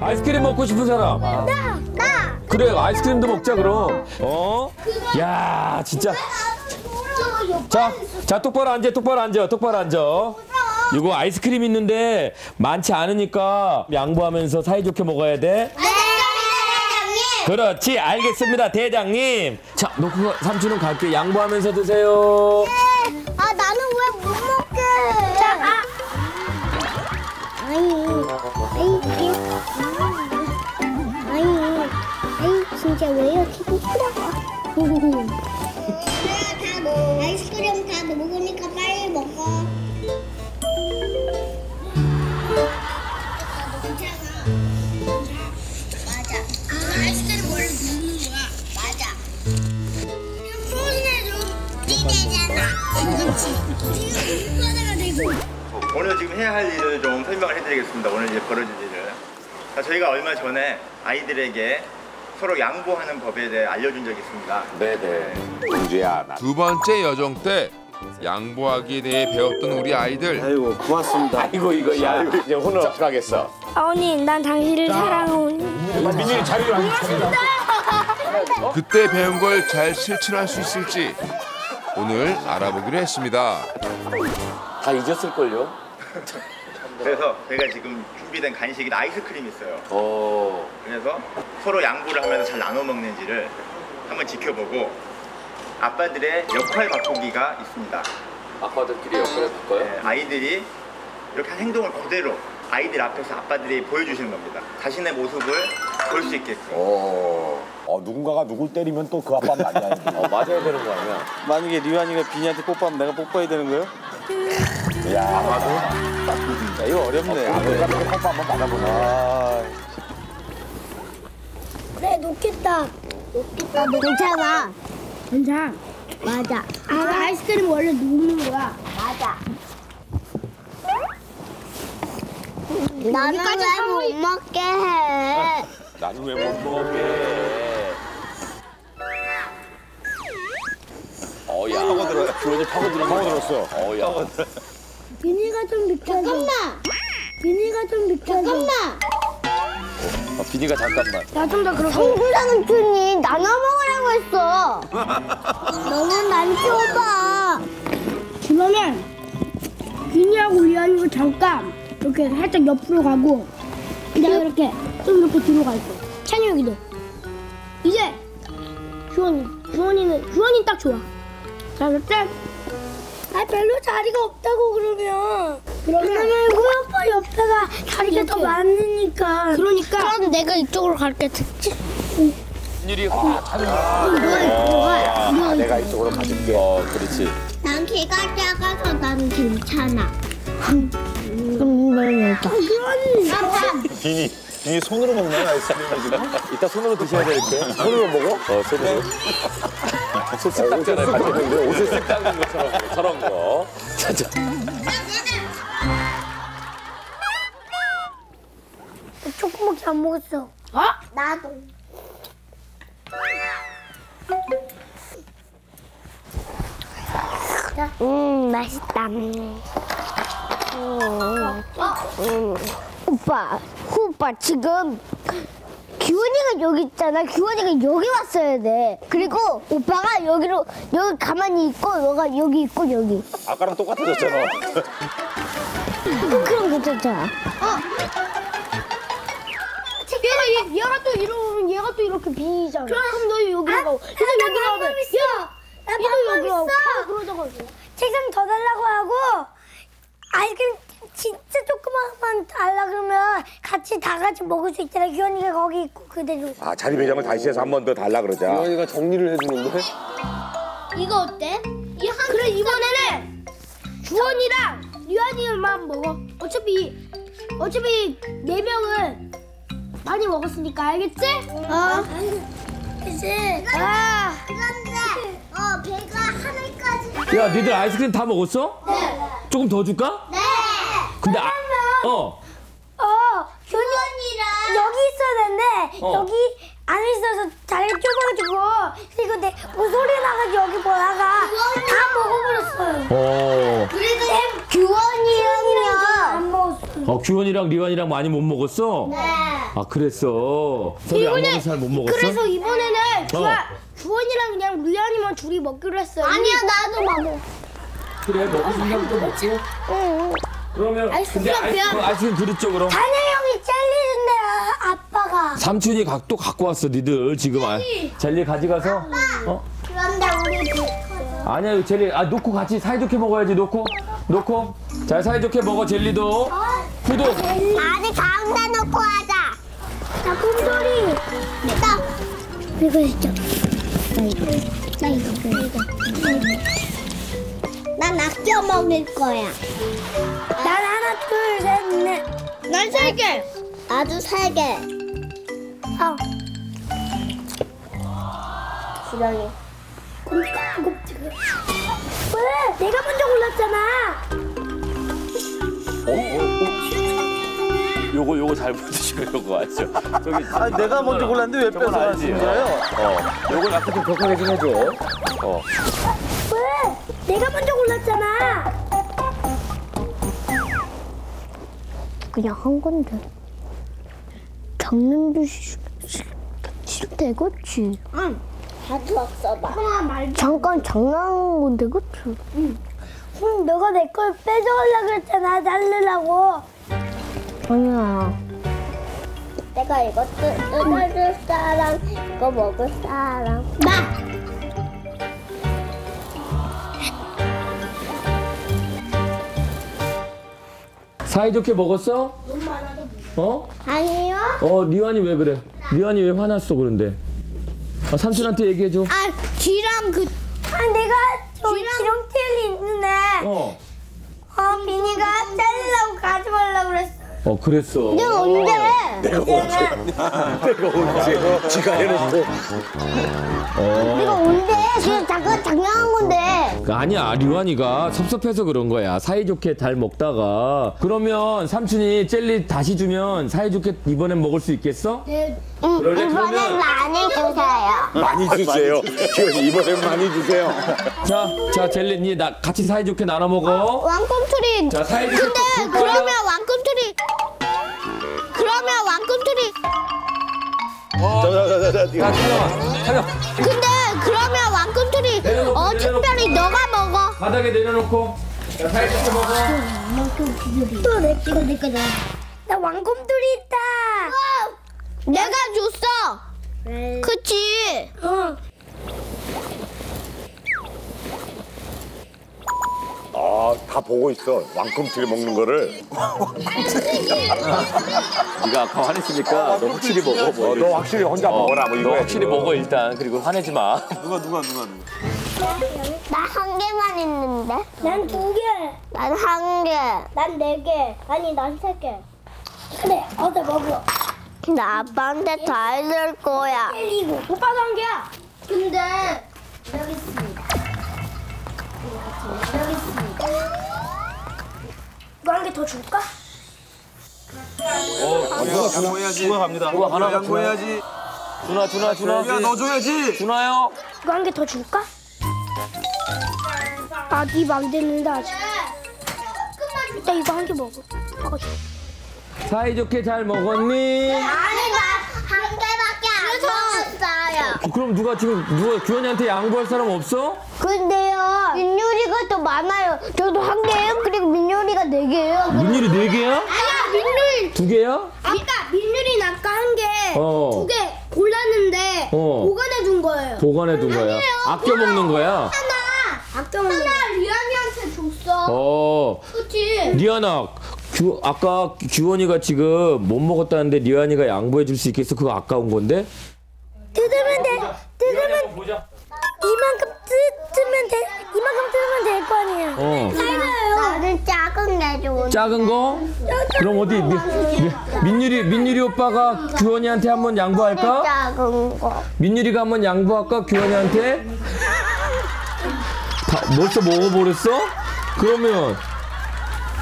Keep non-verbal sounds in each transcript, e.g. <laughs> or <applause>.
아이스크림 먹고 싶은 사람. 나! 나! 그래, 아이스크림도 먹자, 그럼. 어? 야, 진짜. 자, 자, 똑바로 앉아, 똑바로 앉아, 똑바로 앉아. 이거 아이스크림 있는데 많지 않으니까 양보하면서 사이좋게 먹어야 돼. 네! 그렇지, 알겠습니다, 대장님. 자, 놓고 가- 삼촌은 갈게. 양보하면서 드세요. 부끄러워? 다 먹, 아이스크림 다 먹으니까 빨리 먹어. 아, 아이스크림 원래 먹는 거야. 맞아. 그냥 프로틴에도 찌대잖아. 그렇지. 지금 하나가 되고. 오늘 지금 해야 할 일을 좀 설명을 해드리겠습니다. 오늘 이제 벌어질 일을. 자, 저희가 얼마 전에 아이들에게 서로 양보하는 법에 대해 알려준 적이 있습니다. 네네. 공주야 나 두 번째 여정 때 양보하기에 대해 배웠던 우리 아이들 아이고 고맙습니다. 이거 이거 야 이제 오늘 어떻게 하겠어 아버님, 난 당신을 사랑하오니. 민준이 자리를 안 차리라 그때 배운 걸 잘 실천할 수 있을지 오늘 알아보기로 했습니다. 다 잊었을걸요? 그래서 저희가 지금 준비된 간식이 아이스크림이 있어요. 어. 그래서 서로 양보를 하면서 잘 나눠 먹는지를 한번 지켜보고 아빠들의 역할 바꾸기가 있습니다. 아빠들끼리 역할을 바꿔요? 네, 아이들이 이렇게 한 행동을 그대로 아이들 앞에서 아빠들이 보여주시는 겁니다. 자신의 모습을 볼 수 있게끔. 어, 어 누군가가 누굴 때리면 또 그 아빠 맞아야 돼 어, 맞아야 되는 거 아니야? 만약에 리완이가 비니한테 뽀뽀하면 내가 뽀뽀해야 되는 거예요? 야, 야, 이거 어렵네. 아들과 이렇게 뽀뽀 한번 받아보네 아, 그래, 놓겠다. 놓겠다. 괜찮아. 괜찮아. 맞아. 아, 아이스크림 원래 녹는 거야. 맞아. 나는 왜못 먹게 해? 나는 왜 못 먹게 어야 파고들어 주원이 파고들어 파고들었어 어야 비니가 좀 비켜줘. 잠깐만. 비니가 좀 비켜줘. 잠깐만. 어, 비니가 잠깐만. 나 좀 더 그렇게. 성부장 삼촌이 나눠 먹으라고 했어. 너무 난 좁아. 그러면 비니하고 리안이가 잠깐 이렇게 살짝 옆으로 가고 내가 이렇게 좀 이렇게 뒤로 가 있어. 찬혁이도 이제 주원이 주원이는 주원이 딱 좋아. 자 그때 아 별로 자리가 없다고 그러면. 그러면 우리 오빠 옆에가 자리가 더 이렇게. 많으니까. 그러니까 그럼 내가 이쪽으로 갈게. 특집. 비닐이 확 차는 아, 내가 이쪽으로 가줄게 어, 그렇지. 난 키가 작아서 난 괜찮아. 비니 비니 손으로 지금? 이따 손으로 드셔야 될 때. 손으로 먹어? 어, 손으로. 손 닦잖아요. 같이 옷을 쓱 닦는 것처럼, 저런 거. 자, 자. 조금밖에 안 먹었어. 어? 나도. 음, 맛있다. 음. 음. 오빠, 오빠 지금 규원이가 여기 있잖아. 규원이가 여기 왔어야 돼. 그리고 오빠가 여기로 여기 가만히 있고 너가 여기 있고 여기. 아까랑 똑같아졌잖아 그럼 괜찮잖아. 얘가 얘, 얘가 또 이러면 얘가 또 이렇게 비잖아. 그럼 너 여기로 가. 얘도 여기로 가면 나 얘도 방법 가고 있어. 그러다가 책상 더 달라고 하고 아이스크림 진짜 조그만만 달라 그러면 같이 다 같이 먹을 수 있잖아. 규현이가 거기 있고 그대로. 아 자리 배정을 다시 해서 한 번 더 달라 그러자 리완이가 정리를 해주는데? 이거 어때? 그래 이번에는 주원이랑 류한이만 먹어. 어차피 어차피 네 명은 많이 먹었으니까 알겠지? 어. 그치. 아. 그런데 어 배가 하늘까지. 야, 니들 아이스크림 다 먹었어? 네. 조금 더 줄까? 네. 근데, 아, 어. 어. 규현이랑 여기 있어야 되는데 어. 여기 안 있어서 자리가 좁아가지고 그리고 내 모소리 나가지고 여기 보다가 다 먹어버렸어요. 어. 그래도 규원이랑요. 안 먹었어. 어, 규원이랑 리완이랑 많이 못 먹었어? 네. 아 그랬어. 서로 양말을 잘못 먹었어? 그래서 이번에는 주아, 주원이랑 그냥 리안이만 둘이 먹기로 했어요. 아니야 나도 먹어. 그래 먹을 생각도 먹고. 응. 그러면 아이스크림 근데 아이스. 그 아이스크림 그릇 쪽으로. 다냐 형이 잘리는데 아, 아빠가. 삼촌이 각또 갖고 왔어 니들 지금 아, 젤리 가져가서. 어? 그런데 우리 그 아니야 이거 젤리 아 놓고 같이 사이좋게 먹어야지 놓고 놓고 자 사이좋게 먹어 젤리도 후도 아니 가운데 놓고 하자. 나 곰돌이. 나 이거 있죠. 나 이거. 나 이거. 난 아껴 먹을 거야. 난 하나, 둘, 셋, 넷. 난 세 개. 나도 세 개. 아, 주량이. 왜? 내가 먼저 골랐잖아. 요거 요거 잘 보시려고 하죠 저기 아 내가 먼저 골랐는데 왜 알지? 뺏어가신 거예요? 어 요거 약간 좀 격하게 좀 해줘 어 왜? 내가 먼저 골랐잖아. 그냥 한 건데. 장난도 싫대, 그치? 응. 다시 왔어봐. 형아 말. 잠깐 장난한 건데, 그치? 응, 너가 내 걸 뺏어가려고 그랬잖아. 자르려고. 아니야. 내가 이거 뜯, 뜯어줄 사람, 이거 먹을 사람. 나! 사이좋게 먹었어? 어? 아니요. 어 리완이 왜 그래 리완이 왜 화났어 그런데 아, 삼촌한테 얘기해줘 아, 쥐랑 그, 아, 내가 저 지렁틀이 있는데, 어, 어, 비니가 자르려고 가져가려고 그랬어. 어 그랬어 내가 언제? 지가 해놓고. 내가 언제? 그냥 잠깐 장난한 건데. 아니야 리완이가 섭섭해서 그런 거야 사이좋게 잘 먹다가 그러면 삼촌이 젤리 다시 주면 사이좋게 이번엔 먹을 수 있겠어? 응, 그럴래? 이번엔 그러면- 많이 주세요. 많이 주세요. 기현이 이번엔 많이 주세요. 자, 자 젤리 니 나 같이 사이좋게 나눠 먹어 왕꿈틀이. 자, 사이좋게 근데? 그러면 왕꿈틀이. 자자자자. 자 촬영아 촬영 근데 그러면 왕꿈틀이 내려놓고, 어 내려놓고. 특별히 너가 먹어. 바닥에 내려놓고 자 사이좋게 먹어 또 내, 이거 내 거다. 나 왕곰돌이 있다. 내가 줬어. 그치? 어. 아, 다 보고 있어. 왕꿈틀이 먹는 거를. 네가 아까 화냈으니까 너 확실히 먹어 어, 너 확실히 혼자 먹어라. 뭐 이거. 너 확실히 먹어 일단 그리고 화내지 마 누가 누가 누가 누가? 나한 개만 있는데. 난 두 개. 난 한 개. 난 네 개. 아니, 난 세 개. 그래, 어서 먹어. 나 아빠한테 다 해줄 거야. 때리고. 오빠도 한 개야. 근데 여기 있습니다. 여기 있습니다. 이거 한 개 더 줄까? 양보해야지. 누가 갑니다. 누가 하나 양보해야지. 준아 준아 준아 야너 줘야지. 준아요 이거 한 개 더 줄까? 아, 네 맘대로인데 아직. 일단 이거 한 개 먹어. 먹어줘. 사이좋게 잘 먹었니? 아니 나한 개밖에 안 먹었어요. 어, 그럼 누가 지금 누가 규현이한테 양보할 사람 없어? 근데요 민요리가 더 많아요. 저도 한 개예요. 그리고 민요리가 네 개예요. 민율이 네 개야? 민율. 두 개야? 아까 민율이 아까 한 개. 어. 두 개 골랐는데 어. 보관해 준 거예요. 보관해 둔 거야. 아껴 먹는 거야. 하나. 아까 먹는 거. 리안이한테 줬어. 어, 그치? 리안아. 규, 아까 규원이가 지금 못 먹었다는데 리안이가 양보해 줄 수 있겠어? 그거 아까운 건데? 뜯으면 작은 거? 그럼 어디 미, 미, 민율이 민율이 오빠가 규원이한테 한번 양보할까? 작은 거. 민율이가 한번 양보할까? 규원이한테? 다 벌써 먹어버렸어? 그러면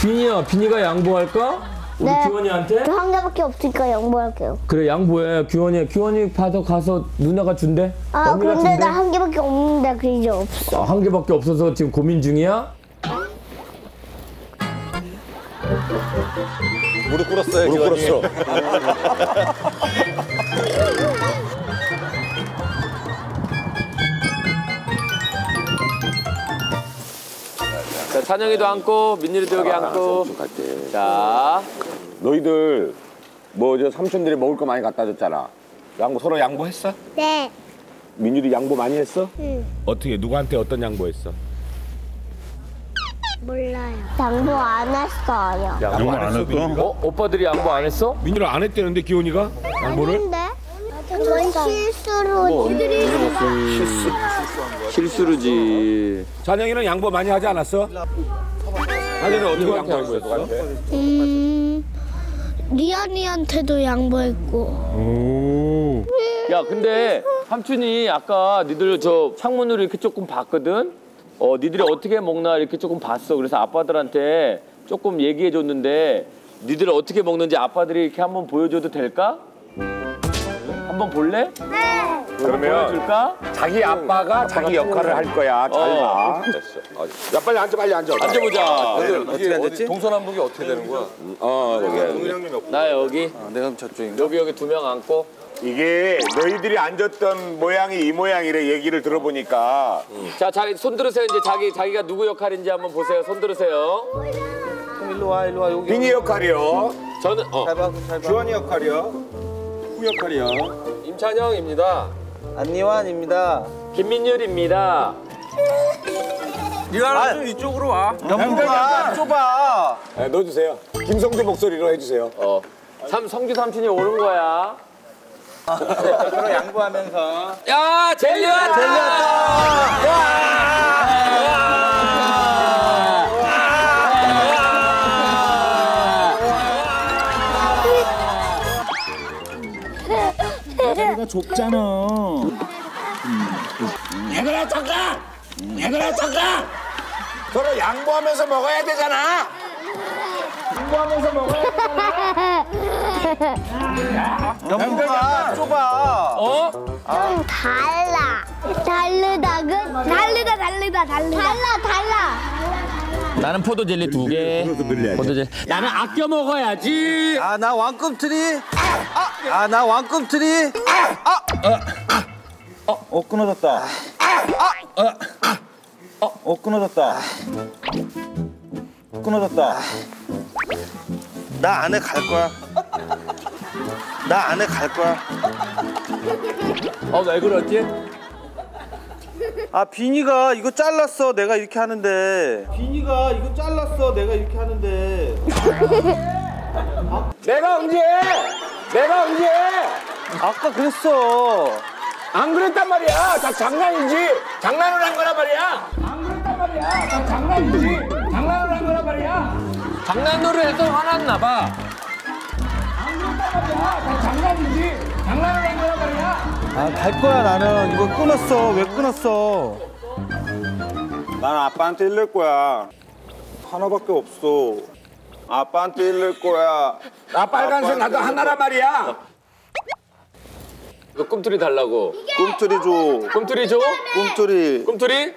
비니야, 비니가 양보할까? 우리 네. 규원이한테? 저한 개밖에 없으니까 양보할게요. 그래 양보해 규원이 규원이 받아 가서 누나가 준대 아 근데 준대 나한 개밖에 없는데 그 이제 없어. 아, 한 개밖에 없어서 지금 고민 중이야 무릎 꿇었어요. 무릎 꿇었어. 자, 찬영이도 앉고 민율이도 여기 앉고. 자, 너희들 뭐 저 삼촌들이 먹을 거 많이 갖다 줬잖아. 양보 서로 양보했어? 네. 민율이 양보 많이 했어? 응. 어떻게 누구한테 어떤 양보했어? 몰라요. 양보 안 했어요. 양보 안 했어? 어 오빠들이 양보 안 했어? 민율이 안 했대는데 기훈이가 양보를? 근데 전 실수로 니들이 실수르지. 찬영이는 양보 많이 하지 않았어? 찬영이는 어떻게 양보했어? 음 리안이한테도 양보했고 야, 근데 삼촌이 아까 니들 저 창문으로 이렇게 조금 봤거든. 어, 니들이 어떻게 먹나 이렇게 조금 봤어. 그래서 아빠들한테 조금 얘기해 줬는데 니들 어떻게 먹는지 아빠들이 이렇게 한번 보여줘도 될까? 한번 볼래? 네. 그러면 보여줄까? 자기 아빠가 자기 역할을 할 거야. 잘 어. 봐. 어, 야 빨리 앉아 빨리 앉아. 앉아보자. 어떻게 앉았지? 동서남북이 어떻게 되는 거야? 어 여기. 나 여기, 아, 내가 그럼 저쪽인가? 여기 여기 두 명 앉고. 이게 너희들이 앉았던 모양이 이 모양이래 얘기를 들어보니까 자, 자기 손 들으세요. 이제 자기 자기가 누구 역할인지 한번 보세요. 손 들으세요. 형 일로 와 일로 와 여기. 빈이 역할이요. 저는 어, 잘 봐, 잘 봐. 주환이 역할이요. 후 역할이요. 임찬영입니다. 안니환입니다. 김민율입니다. 리아는 좀 이쪽으로 와. 영부가 좁아. 네, 넣어주세요. 김성주 목소리로 해주세요. 어, 삼 성규 삼촌이 오는 거야. 서로 양보하면서. 야, 젤리 왔다! 젤리 자리가 좁잖아. 얘들아 잠깐! 얘들아 잠깐! 서로 양보하면서 먹어야 되잖아. 양보하면서 먹어야 되잖아. 영부가 좁아. 어? 좀 달라. 다르다근 다르다 다르다 다르다 달라 달라. 나는 포도 젤리 두 개. 포도 젤리. 나는 아껴 먹어야지. 아 나 왕꿈틀이. 아나 왕꿈틀이. 어 끊어졌다. 어 끊어졌다. 끊어졌다. 나 안에 갈 거야. 나 안에 갈 거야. 어, 왜 그러지? 아 비니가 이거 잘랐어. 내가 이렇게 하는데. 비니가 이거 잘랐어. 내가 이렇게 하는데. 내가 응지해. 내가 응지해. 아까 그랬어. 안 그랬단 말이야. 다 장난이지. 장난을 한 거란 말이야. 안 그랬단 말이야. 다 장난이지. 장난을 한 거란 말이야. 장난으로 해서 화났나 봐. 아 갈 거야 나는. 이거 끊었어. 왜 끊었어? 난 아빠한테 일낼 거야. 하나밖에 없어. 아빠한테 일낼 거야. 나 빨간색 나도 하나란 말이야. 너 꿈틀이 달라고. 꿈틀이 줘. 꿈틀이 줘? 꿈틀이. 꿈틀이?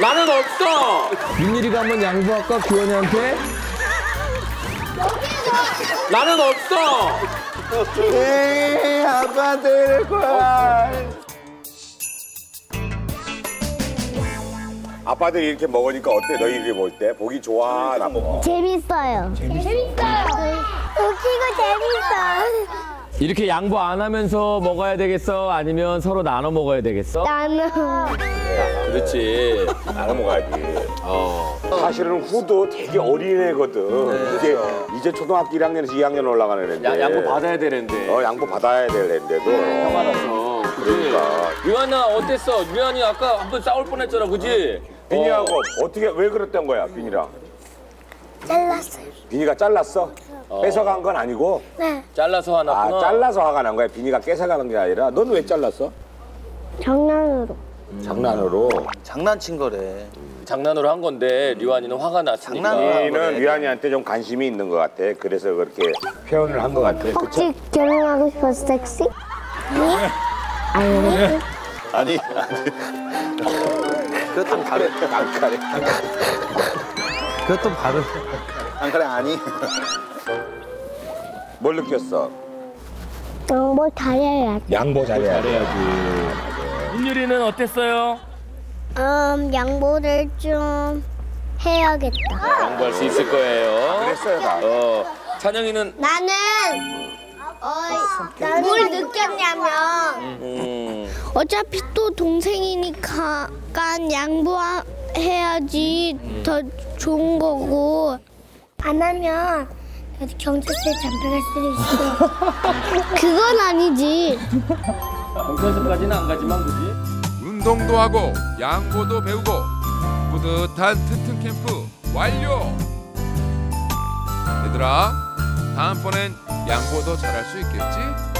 나는 없어. 민일이가 한번 양보할까 규현이한테? 나는 없어. 에이, 아빠한테 일낼 거야. 아빠들 이렇게 먹으니까 어때? 너희들이 볼 때? 보기 좋아? 나빠? 재밌어요. 재밌어요. 웃기고 재밌어. 이렇게 양보 안 하면서 먹어야 되겠어? 아니면 서로 나눠 먹어야 되겠어? 나는 그렇지. 나눠 먹어야지. 어. 사실은 후도 되게 어린애거든. 이제 이제 초등학교 1학년에서 2학년 올라가는 애인데. 야, 양보 받아야 되는데. 어, 양보 받아야 될 애인데도. 형아라서. 그러니까. 유한아 어땠어? 유한이 아까 한 번 싸울 뻔했잖아, 그지? 비니하고 어. 떻게왜 그랬던 거야, 비니랑? 잘랐어요. 비니가 잘랐어? 뺏어간 건 아니고? 네. 잘라서 아, 화났구나. 잘라서 화가 난 거야. 비니가 뺏어가는 게 아니라. 넌 왜 잘랐어? 장난으로. 장난으로. 장난친 거래. 장난으로 한 건데 류한이는 화가 났으니까. 거네. 위안이한테 좀 관심이 있는 것 같아. 그래서 그렇게 표현을 한 것 같아. 그쵸? 혹시 결혼하고 싶어서 섹시? 아니. 아니. 그것도 바로. 깜깜해. 그것도 바로. 안 그래 아니. 뭘 느꼈어? 뭐 잘해야 양보 잘해야 돼. 잘해야지. 민유리는 어땠어요? 음, 양보를 좀 해야겠다. 양보할 수 있을 거예요. 그랬어요 나. 어, 찬영이는 나는 어, 뭘 느꼈냐면 음, 어차피 또 동생이니까 깐 양보해야지 더 좋은 거고 안 하면 경찰서에 잡혀갈 수도 있어. <laughs> 그건 아니지. 경찰서까지는 안 가지만 그지? 운동도 하고 양보도 배우고 뿌듯한 튼튼 캠프 완료. 얘들아 다음번엔 양보도 잘할 수 있겠지?